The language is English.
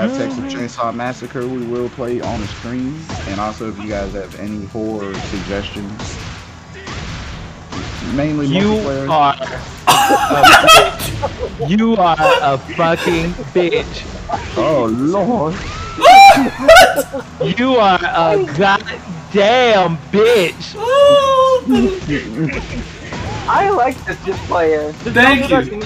have Texas mm-hmm. Chainsaw Massacre, we will play on the screen. And also, if you guys have any horror suggestions, mainly You are a bitch. You are a fucking bitch. Oh lord. You are a goddamn bitch. I like this player. Thank you.